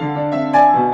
Música